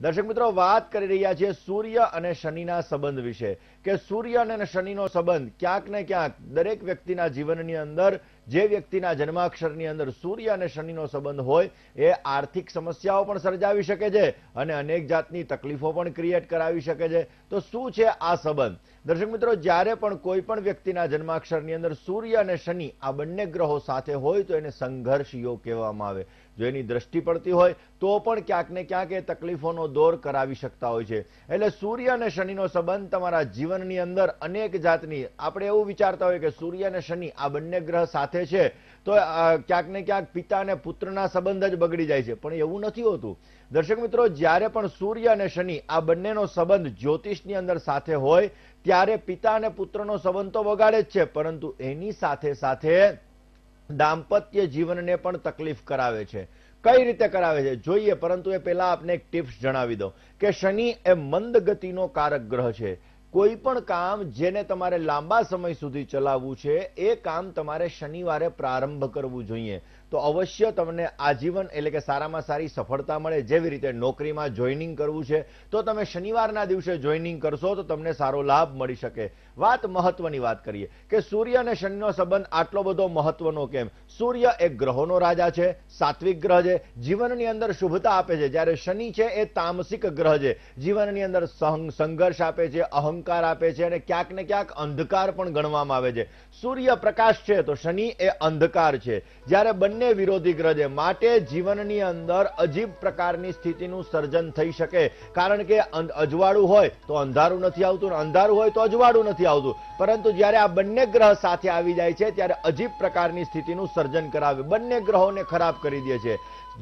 દર્શક મિત્રો, વાત કરી રહ્યા છીએ સૂર્ય અને શનિના સંબંધ વિશે. કે સૂર્ય અને શનિનો સંબંધ ક્યાંક ને ક્યાંક દરેક વ્યક્તિના જીવનની અંદર, જે વ્યક્તિના જન્માક્ષરની અંદર સૂર્ય અને શનિનો સંબંધ હોય, એ આર્થિક સમસ્યાઓ પણ સર્જાવી શકે છે અને અનેક જાતની તકલીફો પણ ક્રિએટ કરાવી શકે છે. તો શું છે આ સંબંધ? દર્શક મિત્રો, જ્યારે પણ કોઈ પણ વ્યક્તિના જન્માક્ષરની અંદર સૂર્ય અને શનિ આ બંને ગ્રહો સાથે હોય તો એને સંઘર્ષ યોગ કહેવામાં આવે. જો એની દ્રષ્ટિ પડતી હોય, તો પણ ક્યાંક ને ક્યાંક એ તકલીફોનો દોર કરાવી શકતા હોય છે. એટલે સૂર્ય અને શનિનો સંબંધ તમારા જીવનની અંદર અનેક જાતની. આપણે એવું વિચારતા હોય કે સૂર્ય અને શનિ આ બંને ગ્રહ સાથે છે, તો ક્યાંક ને ક્યાંક પિતા અને પુત્રના સંબંધ જ બગડી જાય છે. પણ એવું નથી હોતું. દર્શક મિત્રો, જ્યારે પણ સૂર્ય અને શનિ આ બંનેનો સંબંધ જ્યોતિષની અંદર સાથે હોય, ત્યારે પિતા અને પુત્રનો સંબંધ તો બગાડે જ છે, પરંતુ એની સાથે સાથે દાંપત્ય જીવનને પણ તકલીફ કરાવે છે. કઈ રીતે કરાવે છે? જોઈએ, પરંતુ એ પહેલા આપને એક ટિપ્સ જણાવી દો કે શનિ એ મંદ ગતિનો કારક ગ્રહ છે. કોઈ પણ કામ જેને તમારે લાંબા સમય સુધી ચલાવવું છે, એ કામ તમારે શનિવારે પ્રારંભ કરવું જોઈએ. તો અવશ્ય તમને આજીવન એટલે કે સારામાં સારી સફળતા મળે જેવી રીતે નોકરીમાં જોઈનિંગ કરવું છે, તો તમે શનિવારના દિવસે જોઈનિંગ કરશો તો તમને સારો લાભ મળી શકે. વાત મહત્વની વાત કરીએ કે સૂર્ય અને શનિનો સંબંધ આટલો બધો મહત્વનો કેમ? સૂર્ય એ ગ્રહોનો રાજા છે, સાત્વિક ગ્રહ છે, જીવનની અંદર શુભતા આપે છે. જ્યારે શનિ છે એ તામસિક ગ્રહ છે. જીવનની અંદર સંઘર્ષ આપે છે, અહંકાર આપે છે અને ક્યાંક ને ક્યાંક અંધકાર પણ ગણવામાં આવે છે. સૂર્ય પ્રકાશ છે તો શનિ એ અંધકાર છે. જ્યારે બંને વિરોધી ગ્રહ છે માટે જીવનની અંદર અજીબ પ્રકારની સ્થિતિનું સર્જન થઈ શકે. કારણ કે અજવાળું હોય તો અંધારું નથી આવતું અંધારું હોય તો અજવાળું નથી આવતું. પરંતુ જ્યારે આ બંને ગ્રહ સાથે આવી જાય છે, ત્યારે અજીબ પ્રકારની સ્થિતિનું સર્જન કરાવે. બંને ગ્રહોને ખરાબ કરી દે છે.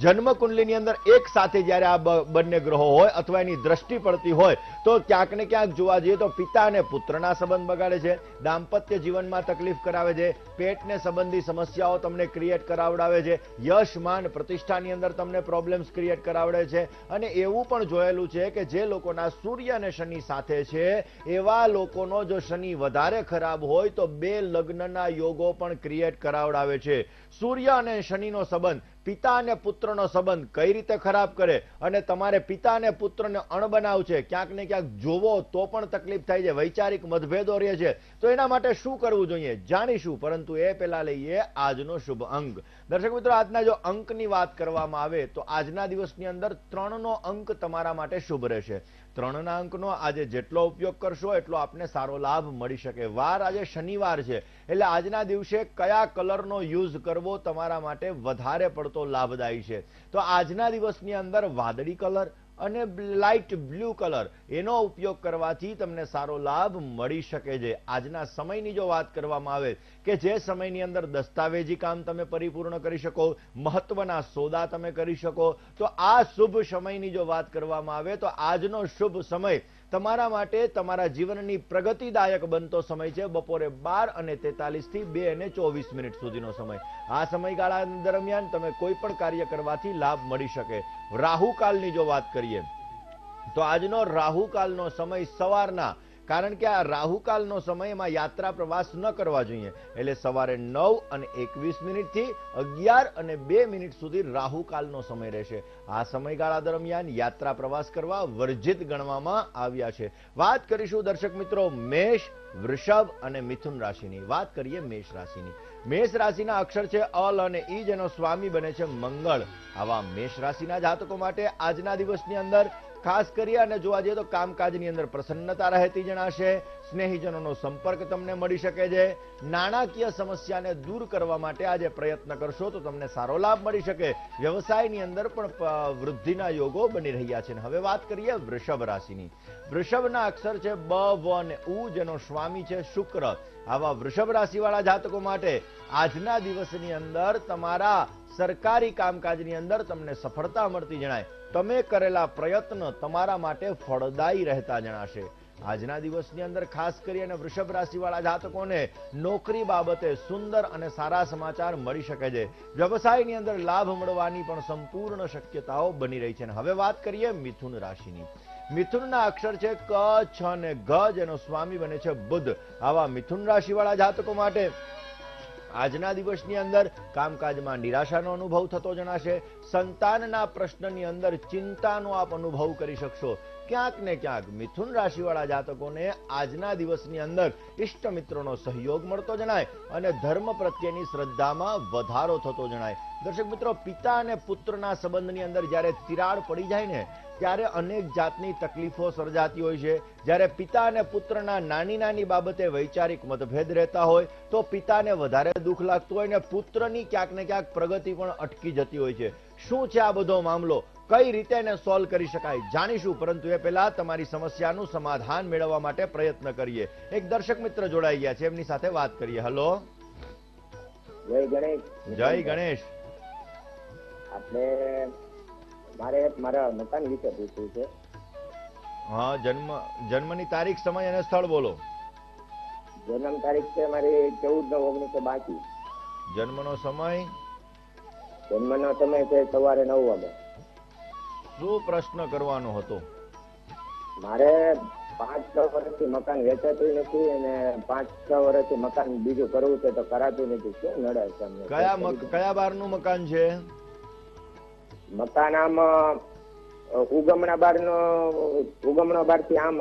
જન્મ કુંડલીની અંદર એક સાથે જ્યારે આ બંને ગ્રહો હોય અથવા એની દ્રષ્ટિ પડતી હોય, તો ક્યાંક ને ક્યાંક જોવા જઈએ તો પિતા અને પુત્રના સંબંધ બગાડે છે, દાંપત્ય જીવનમાં તકલીફ કરાવે છે, પેટને સંબંધી સમસ્યાઓ તમને ક્રિએટ કરાવડાવે છે, યશ, માન, પ્રતિષ્ઠાની અંદર તમને પ્રોબ્લેમ્સ ક્રિએટ કરાવડે છે અને એવું પણ જોયેલું છે કે જે લોકોના સૂર્ય અને શનિ સાથે છે, એવા લોકોનો જો શનિ વધારે ખરાબ હોય તો બે લગ્નના યોગો પણ ક્રિએટ કરાવડાવે છે. સૂર્ય અને શનિનો સંબંધ પિતા અને પુત્રનો સંબંધ કઈ રીતે ખરાબ કરે અને તમારે પિતા અને પુત્રને અણબનાવ છે, ક્યાંક ને ક્યાંક જોવો તો પણ તકલીફ થાય છે, વૈચારિક મતભેદો રહે છે. તો એના માટે શું કરવું જોઈએ? જાણીશું, પરંતુ એ પહેલા લઈએ આજનો શુભ અંક. દર્શક મિત્રો, આજના જો અંકની વાત કરવામાં આવે, તો આજના દિવસની અંદર ત્રણનો અંક તમારા માટે શુભ રહેશે. ત્રણના અંકનો આજે જેટલો ઉપયોગ કરશો, એટલો આપને સારો લાભ મળી શકે. વાર આજે શનિવાર છે, એટલે આજના દિવસે કયા કલરનો યુઝ કરવો તમારા માટે વધારે પડતો લાભદાયી છે. તો આજના દિવસની અંદર વાદળી કલર અને લાઇટ બ્લુ કલર એનો ઉપયોગ કરવાથી તમને સારો લાભ મળી શકે છે. આજના સમયની જો વાત કરવામાં આવે કે જે સમયની અંદર દસ્તાવેજી કામ તમે પરિપૂર્ણ કરી શકો, મહત્વના સોદા તમે કરી શકો, તો આ શુભ સમયની જો વાત કરવામાં આવે તો આજનો શુભ સમય તમારા માટે તમારા જીવનની પ્રગતિદાયક બનતો સમય છે બપોરે બાર અને તેતાલીસથી બે અને ચોવીસ મિનિટ સુધીનો સમય. આ સમયગાળા દરમિયાન તમે કોઈ પણ કાર્ય કરવાથી લાભ મળી શકે. રાહુકાલની જો વાત કરીએ, તો આજનો રાહુકાલનો સમય સવારના કારણ કે આ રાહુકાલનો સમય એમાં યાત્રા પ્રવાસ ન કરવા જોઈએ. એટલે સવારે નવ અને એકવીસ મિનિટથી અગિયાર અને બે મિનિટ સુધી રાહુકાલનો સમય રહેશે. આ સમયગાળા દરમિયાન યાત્રા પ્રવાસ કરવા વર્જિત ગણવામાં આવ્યા છે. વાત કરીશું દર્શક મિત્રો મેષ, વૃષભ અને મિથુન રાશિની. વાત કરીએ મેષ રાશિની. મેષ રાશિના અક્ષર છે અલ અને ઈ જેનો સ્વામી બને છે મંગળ. આવા મેષ રાશિના જાતકો માટે આજના દિવસની અંદર ખાસ કરી અને જોવા જઈએ તો કામકાજની અંદર પ્રસન્નતા રહેતી જણાશે. સ્નેહીજનોનો સંપર્ક તમને મળી શકે છે. નાણાકીય સમસ્યાને દૂર કરવા માટે આજે પ્રયત્ન કરશો તો તમને સારો લાભ મળી શકે. વ્યવસાયની અંદર પણ વૃદ્ધિના યોગો બની રહ્યા છે. હવે વાત કરીએ વૃષભ રાશિની. વૃષભના અક્ષર છે બ, વ અને ઉ, જેનો સ્વામી છે શુક્ર. આવા વૃષભ રાશિવાળા જાતકો માટે આજના દિવસની અંદર તમારા સરકારી કામકાજની અંદર તમને સફળતા મળતી જણાય. તમે કરેલા પ્રયત્ન તમારા માટે ફળદાયી રહેતા જણાશે. આજના દિવસની અંદર ખાસ કરી વૃષભ રાશિવાળા જાતકોને નોકરી બાબતે સુંદર અને સારા સમાચાર મળી શકે છે. વ્યવસાયની અંદર લાભ મળવાની પણ સંપૂર્ણ શક્યતાઓ બની રહી છે. અને હવે વાત કરીએ મિથુન રાશિની. મિથુનના અક્ષર છે ક, છ અને ગ, જેનો સ્વામી બને છે બુદ્ધ આવા મિથુન રાશિવાળા જાતકો માટે આજના દિવસની અંદર કામકાજમાં નિરાશાનો અનુભવ થતો જણાશે. સંતાનના પ્રશ્નની અંદર ચિંતાનો આપ અનુભવ કરી શકશો. ક્યાંક ને ક્યાંક મિથુન રાશિવાળા જાતકોને આજના દિવસની અંદર ઇષ્ટ મિત્રોનો સહયોગ મળતો જણાય અને ધર્મ પ્રત્યેની શ્રદ્ધામાં વધારો થતો જણાય. દર્શક મિત્રો, પિતા અને પુત્રના સંબંધની અંદર જ્યારે તિરાડ પડી જાય ને, ત્યારે અનેક જાતની તકલીફો સર્જાતી હોય છે. જ્યારે પિતા અને પુત્રના નાની નાની બાબતે વૈચારિક મતભેદ રહેતા હોય, તો પિતાને વધારે દુઃખ લાગતું હોય ને પુત્રની ક્યાંક ને ક્યાંક પ્રગતિ પણ અટકી જતી હોય છે. શું છે આ બધો મામલો? કઈ રીતે એને સોલ્વ કરી શકાય? જાણીશું પરંતુ એ પહેલા તમારી સમસ્યાનું સમાધાન મેળવવા માટે પ્રયત્ન કરીએ. એક દર્શક મિત્ર જોડાઈ ગયા છે એમની સાથે વાત કરીએ. હલો. જય ગણેશ. જય ગણેશ. આપણે મારે મારા મકાન વિશે પૂછવું છે. હા જન્મ જન્મની તારીખ સમય અને સ્થળ બોલો. જન્મ તારીખ છે મારી ચૌદ નવ ઓગણીસો બાકી જન્મનો સમય? જન્મનો સમય છે સવારે નવ વાગે. શું પ્રશ્ન કરવાનો હતો? મારે પાંચ છ વર્ષથી મકાન વેચાતું નથી અને પાંચ છ વર્ષથી મકાન બીજું કરવું છે તો કરાતું નથી. શું નડે છે કયા કયા બારનું મકાન છે? મકાન આમ ઉગમણા બાર નો ઉગમણા બારથી આમ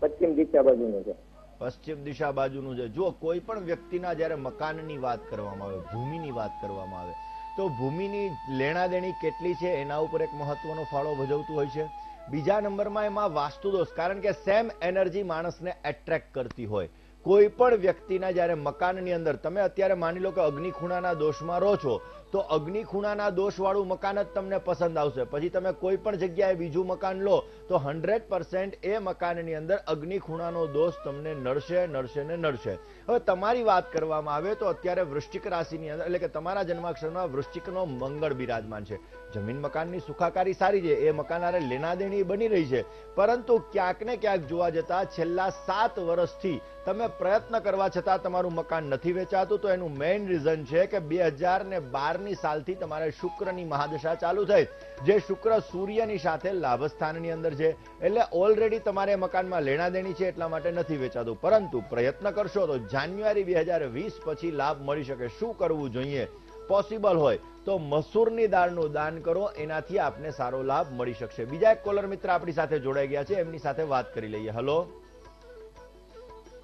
પશ્ચિમ દિશા બાજુનું છે. પશ્ચિમ દિશા બાજુનું છે. જો કોઈ પણ વ્યક્તિના જ્યારે મકાનની વાત કરવામાં આવે, ભૂમિની વાત કરવામાં આવે, તો ભૂમિની લેણાદેણી કેટલી છે એના ઉપર એક મહત્વનો ફાળો ભજવતું હોય છે. બીજા નંબરમાં એમાં વાસ્તુદોષ, કારણ કે સેમ એનર્જી માણસને એટ્રેક્ટ કરતી હોય. કોઈ પણ વ્યક્તિના જ્યારે મકાનની અંદર, તમે અત્યારે માની લો કે અગ્નિ ખૂણાના દોષમાં રહો છો તો અગ્નિ ખૂણાના દોષવાળું મકાન જ તમને પસંદ આવશે. પછી તમે કોઈ પણ જગ્યાએ બીજું મકાન લો, તો હંડ્રેડ પર્સન્ટ એ મકાનની અંદર અગ્નિ ખૂણાનો દોષ તમને નડશે નડશે ને નડશે. હવે તમારી વાત કરવામાં આવે તો અત્યારે વૃશ્ચિક રાશિની અંદર, એટલે કે તમારા જન્માક્ષરમાં વૃશ્ચિકનો મંગળ બિરાજમાન છે. જમીન મકાનની સુખાકારી સારી છે, એ મકાન હારે લેનાદેણી બની રહી છે. પરંતુ ક્યાંક ને ક્યાંક જોવા જતા છેલ્લા સાત વર્ષથી તમે પ્રયત્ન કરવા છતાં તમારું મકાન નથી વેચાતું, તો એનું મેઇન રીઝન છે કે બે હજાર ને બારની સાલથી તમારે શુક્રની મહાદશા ચાલુ થઈ. જે શુક્ર સૂર્યની સાથે લાભસ્થાનની અંદર છે. એટલે ઓલરેડી તમારે મકાનમાં લેણાદેણી છે એટલા માટે નથી વેચાતું. પરંતુ પ્રયત્ન કરશો તો જાન્યુઆરી બે હજાર વીસ પછી લાભ મળી શકે. શું કરવું જોઈએ? પોસિબલ હોય. તો મસૂરની દાળનું દાન કરો. એનાથી આપને સારો લાભ મળી શકશે. બીજા એક કોલર મિત્ર આપણી સાથે જોડાઈ ગયા છે. એમની સાથે વાત કરી લઈએ. હલો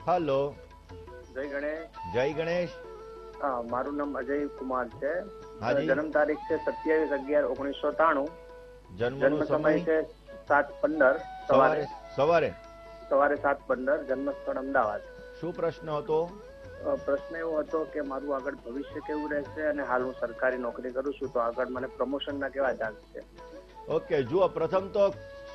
હલો જય ગણેશ. જય ગણેશ. મારું નામ અજય કુમાર છે. જન્મ તારીખ છે સત્યાવીસ અગિયાર ઓગણીસો ત્રાણું. જન્મ સમય? છે સાત પંદર સવારે. સવારે. સવારે સવારે સાત પંદર જન્મ સ્થળ અમદાવાદ. શું પ્રશ્ન હતો? પ્રશ્ન એવો હતો કે મારું આગળ ભવિષ્ય કેવું રહેશે અને હાલ હું સરકારી નોકરી કરું છું તો આગળ મને પ્રમોશનના કેવા ચાન્સ છે? ઓકે જુઓ પ્રથમ તો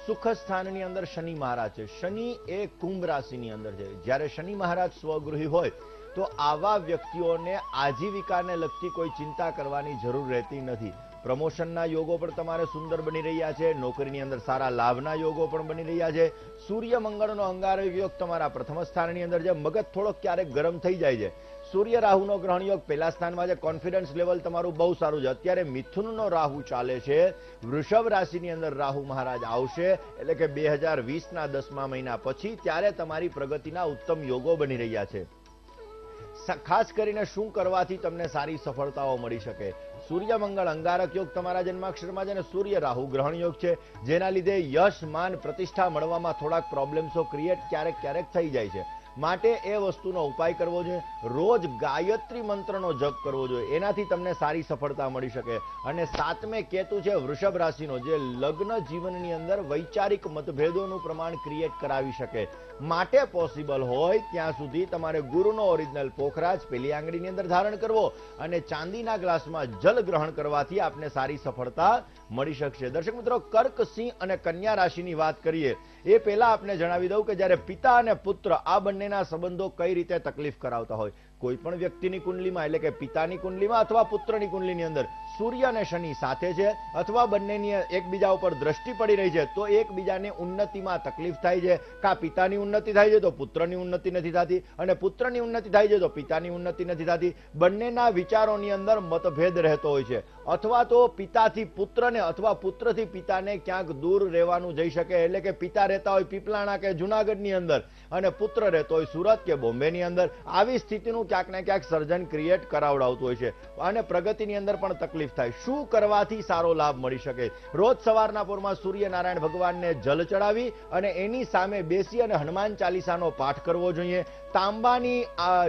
સુખ સ્થાનની અંદર શનિ મહારાજ છે. શનિ એ કુંભ રાશિની અંદર છે. જ્યારે શનિ મહારાજ સ્વગૃહી હોય તો આવા વ્યક્તિઓને આજીવિકાને લગતી કોઈ ચિંતા કરવાની જરૂર રહેતી નથી. પ્રમોશનના યોગો પણ તમારે સુંદર બની રહ્યા છે, નોકરીની અંદર સારા લાભના યોગો પણ બની રહ્યા છે. સૂર્ય મંગળનો અંગારો યોગ તમારા પ્રથમ સ્થાનની અંદર છે, મગજ થોડોક ક્યારેક ગરમ થઈ જાય છે. સૂર્ય રાહુનો ગ્રહણ યોગ પહેલા સ્થાનમાં છે કોન્ફિડન્સ લેવલ તમારું બહુ સારું છે. અત્યારે મિથુનનો રાહુ ચાલે છે, વૃષભ રાશિની અંદર રાહુ મહારાજ આવશે, એટલે કે બે હજાર વીસના દસમા મહિના પછી ત્યારે તમારી પ્રગતિના ઉત્તમ યોગો બની રહ્યા છે. ખાસ કરીને શું કરવાથી તમને સારી સફળતાઓ મળી શકે? સૂર્ય મંગળ અંગારક યોગ તમારા જન્માક્ષરમાં છે અને સૂર્ય રાહુ ગ્રહણ યોગ છે. જેના લીધે યશ, માન, પ્રતિષ્ઠા મળવામાં થોડાક પ્રોબ્લેમ્સો ક્રિએટ ક્યારેક ક્યારેક થઈ જાય છે. માટે એ વસ્તુનો ઉપાય કરવો જોઈએ. રોજ ગાયત્રી મંત્રનો જપ કરવો જોઈએ. એનાથી તમને સારી સફળતા મળી શકે. અને સાતમે કેતુ છે વૃષભ રાશિનો, જે લગ્ન જીવનની અંદર વૈચારિક મતભેદોનું પ્રમાણ ક્રિએટ કરાવી શકે. માટે પોસિબલ હોય ત્યાં સુધી તમારે ગુરુનો ઓરિજિનલ પોખરાજ પેલી આંગળીની અંદર ધારણ કરવો અને ચાંદીના ગ્લાસમાં જલ ગ્રહણ કરવાથી આપને સારી સફળતા મળી શકશે. દર્શક મિત્રો કર્ક સિંહ અને કન્યા રાશિની વાત કરીએ. એ પહેલા આપને જણાવી દઉં કે જ્યારે પિતા અને પુત્ર આ બંનેના સંબંધો કઈ રીતે તકલીફ કરાવતા હોય, કોઈ પણ વ્યક્તિની કુંડલીમાં, એટલે કે પિતાની કુંડલીમાં અથવા પુત્રની કુંડલીની અંદર, સૂર્ય અને શનિ સાથે છે અથવા બંનેની એકબીજા ઉપર દ્રષ્ટિ પડી રહી છે, તો એકબીજાને ઉન્નતિમાં તકલીફ થાય છે. કા પિતાની ઉન્નતિ થાય છે તો પુત્રની ઉન્નતિ નથી થતી અને પુત્રની ઉન્નતિ થાય છે તો પિતાની ઉન્નતિ નથી થતી. બંનેના વિચારોની અંદર મતભેદ રહેતો હોય છે. અથવા તો પિતાથી પુત્રને અથવા પુત્રથી પિતાને ક્યાંક દૂર રહેવાનું જઈ શકે. એટલે કે પિતા રહેતા હોય પીપલાણા કે જુનાગઢની અંદર અને પુત્ર રહેતો હોય સુરત કે બોમ્બેની અંદર. આવી સ્થિતિનું ક્યાંક ને ક્યાંક સર્જન ક્રિએટ કરાવડાવતું હોય છે. અને પ્રગતિની અંદર પણ તકલીફ થાય. શું કરવાથી સારો લાભ મળી શકે? રોજ સવારના પૂરમાં સૂર્યનારાયણ ભગવાનને જલ ચડાવી અને એની સામે બેસી અને હનુમાન ચાલીસાનો પાઠ કરવો જોઈએ. તાંબાની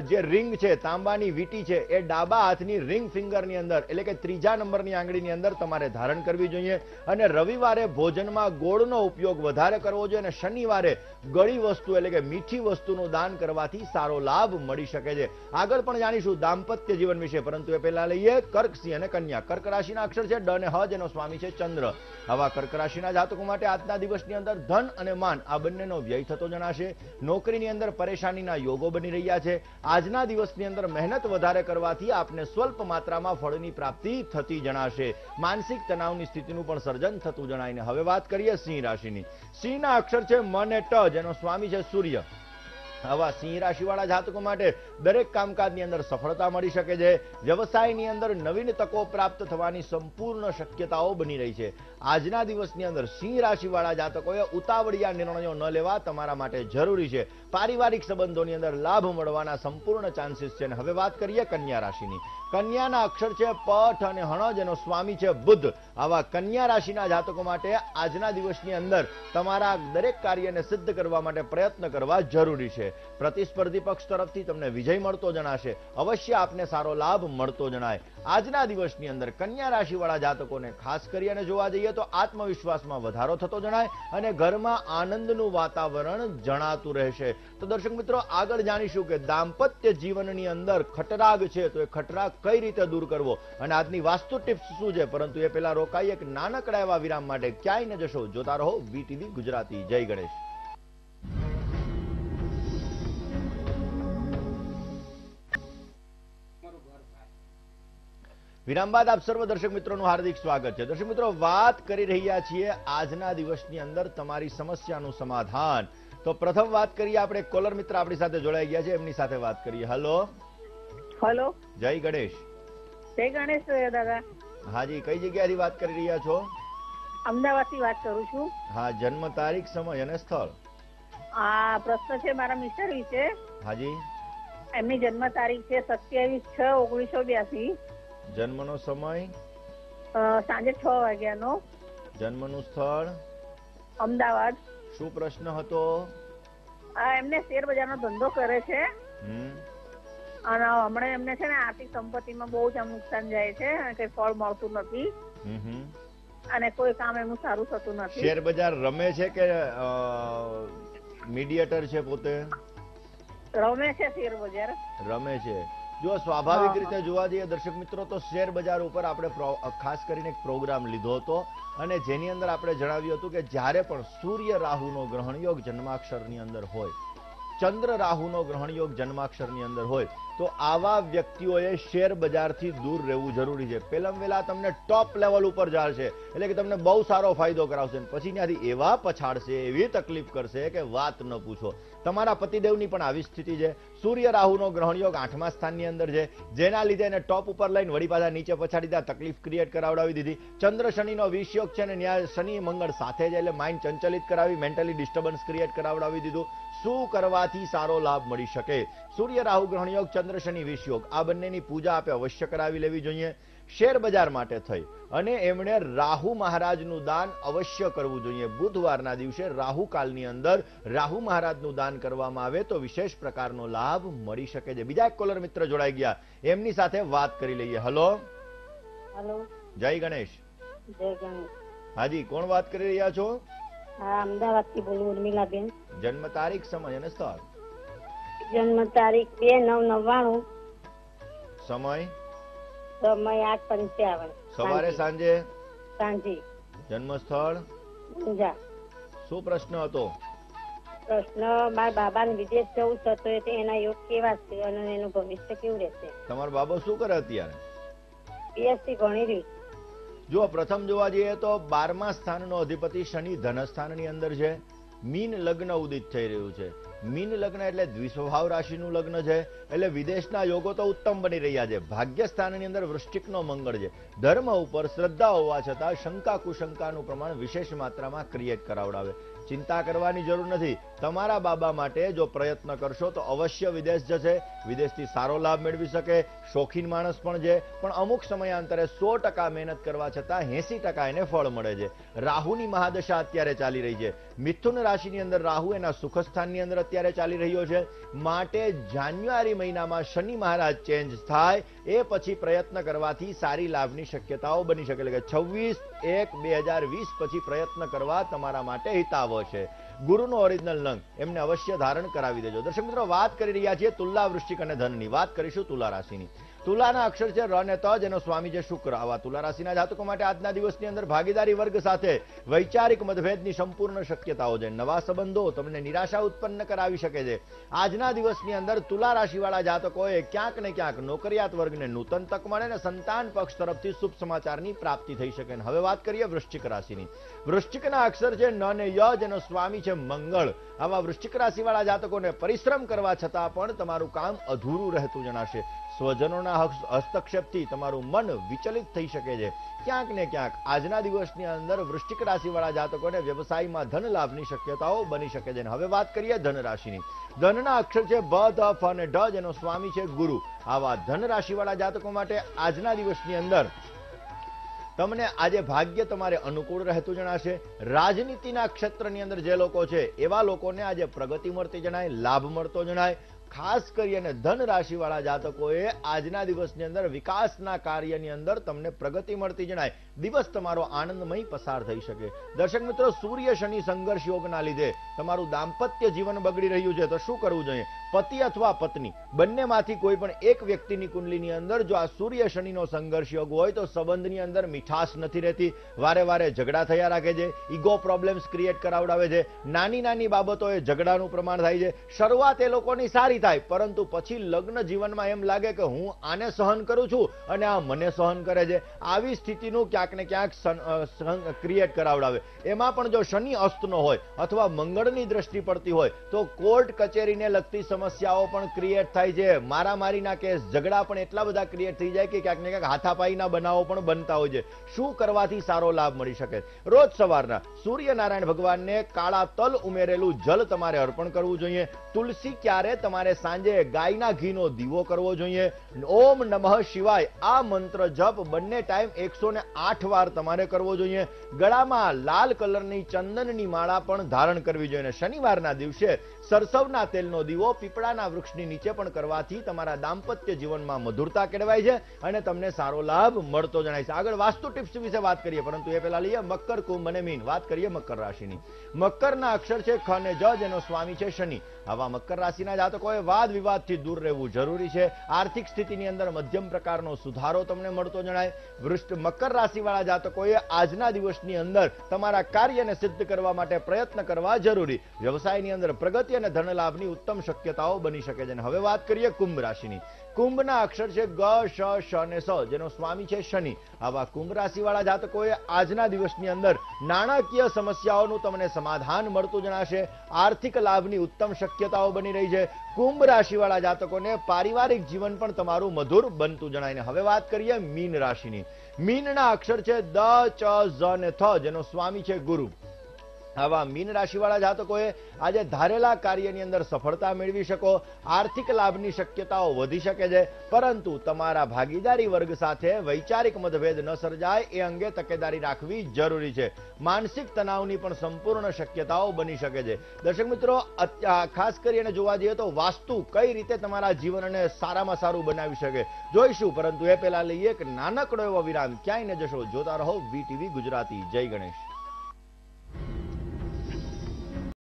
જે રિંગ છે, તાંબાની વીટી છે, એ ડાબા હાથની રિંગ ફિંગરની અંદર, એટલે કે ત્રીજા નંબરની આંગળીની અંદર તમારે ધારણ કરવી જોઈએ. અને રવિવારે ભોજનમાં ગોળનો ઉપયોગ વધારે કરવો જોઈએ અને શનિવારે ગળી વસ્તુ, એટલે કે મીઠી વસ્તુનું દાન કરવાથી સારો લાભ મળી શકે છે. આગળ પણ જાણીશું દાંપત્ય જીવન વિશે, પરંતુ એ પહેલા લઈએ કર્કસિંહ અને કન્યા. કર્ક રાશિના અક્ષર છે ડ અને હજ એનો સ્વામી છે ચંદ્ર. આવા કર્ક રાશિના જાતકો માટે આજના દિવસની અંદર ધન અને માન આ બંનેનો વ્યય થતો જણાશે. નોકરીની અંદર પરેશાનીના યોગો બની રહ્યા છે. આજના દિવસની અંદર મહેનત વધારે કરવાથી આપને સ્વલ્પ માત્રામાં ફળની પ્રાપ્તિ થતી જણાશે. માનસિક તણાવની સ્થિતિનું પણ સર્જન થતું જણાય. હવે વાત કરીએ સિંહ રાશિની. સિંહના અક્ષર છે મન એ ટ જેનો સ્વામી છે સૂર્ય. આવા સિંહ રાશિવાળા જાતકો માટે દરેક કામકાજની અંદર સફળતા મળી શકે છે. વ્યવસાયની અંદર નવીન તકો પ્રાપ્ત થવાની સંપૂર્ણ શક્યતાઓ બની રહી છે. આજના દિવસની અંદર સિંહ રાશિવાળા જાતકોએ ઉતાવળિયા નિર્ણયો ન લેવા તમારા માટે જરૂરી છે. પારિવારિક સંબંધોની અંદર લાભ મળવાના સંપૂર્ણ ચાન્સીસ છે. હવે વાત કરીએ કન્યા રાશિની. કન્યાના અક્ષર છે પઠ અને હણજ એનો સ્વામી છે બુદ્ધ. આવા કન્યા રાશિના જાતકો માટે આજના દિવસની અંદર તમારા દરેક કાર્યને સિદ્ધ કરવા માટે પ્રયત્ન કરવા જરૂરી છે. પ્રતિસ્પર્ધી પક્ષ તરફથી તમને વિજય મળતો જણાશે. અવશ્ય આપને સારો લાભ મળતો જણાય. આજના દિવસની અંદર કન્યા રાશિવાળા જાતકોને ખાસ કરી અને જોવા જઈએ તો આત્મવિશ્વાસમાં વધારો થતો જણાય અને ઘરમાં આનંદનું વાતાવરણ જણાતું રહેશે. તો દર્શક મિત્રો, આગળ જાણીશું કે દાંપત્ય જીવનની અંદર ખટરાગ છે તો એ ખટરાગ કઈ રીતે દૂર કરવો? અને આજની વાસ્તુ ટિપ્સ શું છે? પરંતુ એ પહેલા રોકાઈ એક નાનકડા એવા વિરામ માટે ક્યાંય ન જશો. જોતા રહો વીટીવી ગુજરાતી. જય ગણેશ. વિરામ બાદ આપ સર્વ દર્શક મિત્રોનું હાર્દિક સ્વાગત છે. દર્શક મિત્રો વાત કરી રહ્યા છીએ આજના દિવસની અંદર તમારી સમસ્યાનું સમાધાન. તો પ્રથમ વાત કરીએ આપણે કોલર મિત્ર આપણી સાથે જોડાઈ ગયા છે. એમની સાથે વાત કરીએ. હલો. હલો. જય ગણેશ. જય ગણેશ દાદા. હાજી કઈ જગ્યાથી વાત કરી રહ્યા છો? અમદાવાદથી વાત કરું છું. હા જન્મ તારીખ સમય અને સ્થળ. આ પ્રશ્ન છે મારા મિસ્ટર વિશે. હાજી એમની જન્મ તારીખ છે સત્યાવીસ છ ઓગણીસો બ્યાસી. જન્મનો સમય? સાંજે છ વાગ્યાનો. જન્મનું સ્થળ? અમદાવાદ. શું પ્રશ્ન હતો? એમને શેર બજારનો ધંધો કરે છે. અને હમણાં એમને છે ને આર્થિક સંપત્તિમાં બહુ જ નુકસાન જાય છે અને કઈ ફળ મળતું નથી. અને કોઈ કામ એમનું સારું થતું નથી. શેર બજાર રમે છે કે મીડિયેટર છે પોતે? રમે છે શેર બજાર રમે છે. જો સ્વાભાવિક રીતે જોવા જઈએ દર્શક મિત્રો તો શેર બજાર ઉપર આપણે ખાસ કરીને એક પ્રોગ્રામ લીધો હતો. અને જેની અંદર આપણે જણાવ્યું હતું કે જ્યારે પણ સૂર્ય રાહુનો ગ્રહણ યોગ જન્માક્ષરની અંદર હોય ચંદ્ર રાહુનો ગ્રહણ યોગ જન્માક્ષરની અંદર હોય, તો આવા વ્યક્તિઓએ શેર બજારથી દૂર રહેવું જરૂરી છે. પેલમ વેલા તમને ટોપ લેવલ ઉપર જાળશે, એટલે કે તમને બહુ સારો ફાયદો કરાવશે પછી ત્યાંથી એવા પછાડશે, એવી તકલીફ કરશે કે વાત ન પૂછો. તમારા પતિદેવની પણ આવી સ્થિતિ છે. સૂર્ય રાહુનો ગ્રહણ યોગ આઠમા સ્થાનની અંદર છે. જેના લીધે એને ટોપ ઉપર લઈને વળી પાછા નીચે પછાડી દીધા, તકલીફ ક્રિએટ કરાવડાવી દીધી. ચંદ્ર શનિનો વિષયોગ છે ને ત્યાં શનિ મંગળ સાથે જ, એટલે માઇન્ડ ચંચલિત કરાવી મેન્ટલી ડિસ્ટર્બન્સ ક્રિએટ કરાવડાવી દીધું. શું કરવાથી સારો લાભ મળી શકે? સૂર્ય રાહુ ગ્રહણ યોગ ચંદ્ર શનિ વિષયોગ આ બંનેની પૂજા આપે અવશ્ય કરાવી લેવી જોઈએ. શેર બજાર માટે થઈ. અને એમણે રાહુ મહારાજનું દાન અવશ્ય કરવું જોઈએ. બુધવારના દિવસે રાહુ કાલની અંદર રાહુ મહારાજનું દાન કરવામાં આવે તો વિશેષ પ્રકારનો લાભ મળી શકે છે. બીજા એક કોલર મિત્ર જોડાઈ ગયા. એમની સાથે વાત કરી લઈએ. હલો. હલો. જય ગણેશ. જય ગણેશ. હાજી કોણ વાત કરી રહ્યા છો? હા અમદાવાદ બોલું ઉર્મિલાબેન. જન્મ તારીખ સમય અને સ્થળ? જન્મ તારીખ બે નવ નવ્વાણું. સમય? સમય આઠ પંચાવન. સવારે સાંજે. સાંજે? જન્મ સ્થળ ઊંઝા. શું પ્રશ્ન હતો? પ્રશ્ન મારા બાબાને વિદેશ જવું છે તો એના યોગ કેવા છે અને એનું ભવિષ્ય કેવું રહેશે? તમારો બાબો શું કરે અત્યારે? બીએસસી ભણી રહી જો પ્રથમ જોવા જઈએ તો બારમા સ્થાનનો અધિપતિ શનિ ધનસ્થાનની અંદર છે. મીન લગ્ન ઉદિત થઈ રહ્યું છે. મીન લગ્ન એટલે દ્વિસ્વભાવ રાશિનું લગ્ન છે. એટલે વિદેશના યોગો તો ઉત્તમ બની રહ્યા છે. ભાગ્ય સ્થાનની અંદર વૃષ્ટિકનો મંગળ છે. ધર્મ ઉપર શ્રદ્ધા હોવા છતાં શંકા કુશંકાનું પ્રમાણ વિશેષ માત્રામાં ક્રિએટ કરાવડાવે. ચિંતા કરવાની જરૂર નથી. તમારા બાબા માટે જો પ્રયત્ન કરશો તો અવશ્ય વિદેશ જશે. વિદેશથી સારો લાભ મેળવી શકે. શોખીન માણસ પણ છે. પણ અમુક સમયાંતરે સો ટકા મહેનત કરવા છતાં એસી ટકા એને ફળ મળે છે. રાહુની મહાદશા અત્યારે ચાલી રહી છે. મિથુન રાશિની અંદર રાહુ એના સુખસ્થાનની અંદર અત્યારે ચાલી રહ્યો છે. માટે જાન્યુઆરી મહિનામાં શનિ મહારાજ ચેન્જ થાય. એ પછી પ્રયત્ન કરવાથી સારી લાભની શક્યતાઓ બની શકે. એટલે કે છવ્વીસ એક બે હજાર વીસ પછી પ્રયત્ન કરવા તમારા માટે હિતાવહ છે. ગુરુનો ઓરિજિનલ નંગ, એમને અવશ્ય ધારણ કરાવી દેજો. દર્શક મિત્રો, વાત કરી રહ્યા છીએ તુલા વૃશ્ચિક અને ધનની. વાત કરીશું તુલા રાશિની. તુલાના અક્ષર છે ર ને ત, જેનો સ્વામી છે શુક્ર. આવા તુલા રાશિના જાતકો માટે આજના દિવસની અંદર ભાગીદારી વર્ગ સાથે વૈચારિક મતભેદની સંપૂર્ણ શક્યતાઓ છે. નવા સંબંધો તમને નિરાશા ઉત્પન્ન કરાવી શકે છે. આજના દિવસની અંદર તુલા રાશિવાળા જાતકોએ ક્યાંક ને ક્યાંક નોકરિયાત વર્ગને નૂતન તક મળે ને સંતાન પક્ષ તરફથી શુભ સમાચારની પ્રાપ્તિ થઈ શકે હવે વાત કરીએ વૃશ્ચિક રાશિની. વૃશ્ચિકના અક્ષર છે ન ને ય, જેનો સ્વામી છે મંગળ. આવા વૃશ્ચિક રાશિવાળા જાતકોને પરિશ્રમ કરવા છતાં પણ તમારું કામ અધૂરું રહેતું જણાશે. સ્વજનોના હસ્ત- હસ્તક્ષેપથી તમારું મન વિચલિત થઈ શકે છે. ક્યાંક ને ક્યાંક આજના દિવસની અંદર વૃશ્ચિક રાશિવાળા જાતકોને વ્યવસાયમાં ધન લાભની શક્યતાઓ બની શકે છે. હવે વાત કરીએ ધન રાશિની ધનના અક્ષર છે બ, ધ અને ઢ, જેનો સ્વામી છે ગુરુ. આવા ધન રાશિવાળા જાતકો માટે આજના દિવસની અંદર તમને આજે ભાગ્ય તમારે અનુકૂળ રહેતું જણાશે. રાજનીતિના ક્ષેત્રની અંદર જે લોકો છે, એવા લોકોને આજે પ્રગતિ મળતી જણાય, લાભ મળતો જણાય. ખાસ કરીને ધન રાશિવાળા જાતકોએ આજના દિવસની અંદર વિકાસના કાર્યની અંદર તમને પ્રગતિ મળતી જણાય. દિવસ તમારો આનંદમય પસાર થઈ શકે. દર્શક મિત્રો, સૂર્ય શનિ સંઘર્ષ યોગના લીધે તમારું દાંપત્ય જીવન બગડી રહ્યું છે. તો શું કરવું જોઈએ? પતિ અથવા પત્ની? બંનેમાંથી કોઈ પણ એક વ્યક્તિની કુંડલીની અંદર જો આ સૂર્ય શનિનો સંઘર્ષ યોગ હોય, તો સંબંધની અંદર મીઠાશ નથી રહેતી. વારે વારે ઝઘડા થયા રાખે છે. ઈગો પ્રોબ્લેમ્સ ક્રિએટ કરાવડાવે છે. નાની નાની બાબતોએ ઝઘડાનું પ્રમાણ થાય છે. શરૂઆત એ લોકોની સારી થાય, પરંતુ પછી લગ્ન જીવનમાં એમ લાગે કે હું આને સહન કરું છું અને આ મને સહન કરે છે. આવી સ્થિતિનું ક્યાંક ને ક્યાંક ક્રિએટ કરાવડાવે. એમાં પણ જો શનિ અસ્તનો હોય અથવા મંગળની દ્રષ્ટિ પડતી હોય, તો કોર્ટ કચેરીને લગતી સમસ્યાઓ પણ ક્રિએટ થાય છે. મારામારીના કેસ, ઝઘડા પણ એટલા બધા ક્રિએટ થઈ જાય કે ક્યાંક ને ક્યાંક હાથાપાઈના બનાવો પણ બનતા હોય છે. શું કરવાથી સારો લાભ મળી શકે? રોજ સવારના સૂર્યનારાયણ ભગવાનને કાળા તલ ઉમેરેલું જલ તમારે અર્પણ કરવું જોઈએ. તુલસી ક્યારે તમારે સાંજે ગાયના ઘીનો દીવો કરવો જોઈએ. ઓમ નમઃ શિવાય આ મંત્ર જપ બંને ટાઈમ એકસો ને આઠ વાર તમારે કરવો જોઈએ. ગળામાં લાલ કલરની ચંદનની માળા પણ ધારણ કરવી જોઈએ. શનિવારના દિવસે સરસવના તેલનો દીવો પીપળાના વૃક્ષની નીચે પણ કરવાથી તમારા દાંપત્ય જીવનમાં મધુરતા કેળવાય છે અને તમને સારો લાભ મળતો જણાય છે. આગળ વાસ્તુ ટિપ્સ વિશે વાત કરીએ, પરંતુ એ પહેલા લઈએ મકર કુંભ અને મીન. વાત કરીએ મકર રાશિની. મકરના અક્ષર છે ખ અને જ, જેનો સ્વામી છે શનિ. આવા મકર રાશિના જાતકોએ વાદ વિવાદથી દૂર રહેવું જરૂરી છે. આર્થિક સ્થિતિની અંદર મધ્યમ પ્રકારનો સુધારો તમને મળતો જણાય. વૃષ્ટ મકર રાશિવાળા જાતકોએ આજના દિવસની અંદર તમારા કાર્યને સિદ્ધ કરવા માટે પ્રયત્ન કરવા જરૂરી. વ્યવસાયની અંદર પ્રગતિ અને ધન લાભની ઉત્તમ શક્યતાઓ બની શકે છે. હવે વાત કરીએ કુંભ રાશિની. કુંભના અક્ષર છે ગ, શ શ ને સ, જેનો સ્વામી છે શનિ. આવા કુંભ રાશિવાળા જાતકોએ આજના દિવસની અંદર નાણાકીય સમસ્યાઓનું તમને સમાધાન મળતું જણાશે. આર્થિક લાભની ઉત્તમ શક્યતાઓ બની રહી છે. કુંભ રાશિવાળા જાતકોને પારિવારિક જીવન પણ તમારું મધુર બનતું જણાય. હવે વાત કરીએ મીન રાશિની. મીનના અક્ષર છે દ, ચ, ઝ ને થ, જેનો સ્વામી છે ગુરુ. આવા મીન રાશિવાળા જાતકોએ આજે ધારેલા કાર્યની અંદર સફળતા મેળવી શકો, આર્થિક લાભની શક્યતાઓ વધી શકે છે, પરંતુ તમારા ભાગીદારી વર્ગ સાથે વૈચારિક મતભેદ ન સર્જાય, એ અંગે તકેદારી રાખવી જરૂરી છે. માનસિક તણાવની પણ સંપૂર્ણ શક્યતાઓ બની શકે છે. દર્શક મિત્રો ખાસ કરીને જોવા જઈએ તો વાસ્તુ કઈ રીતે તમારા જીવનને સારામાં સારું બનાવી શકે? જોઈશું, પરંતુ એ પહેલા લઈએ એક નાનકડો એવો વિરામ. ક્યાંય ન જશો. જોતા રહો વીટીવી ગુજરાતી. જય ગણેશ.